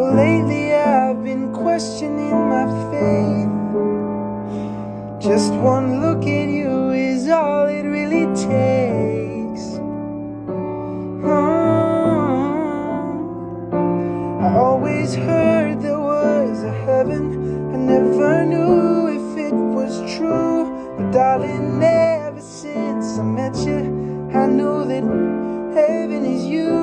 Well, lately I've been questioning my faith. Just one look at you is all it really takes. Oh, I always heard there was a heaven. I never knew if it was true. But darling, ever since I met you, I know that heaven is you.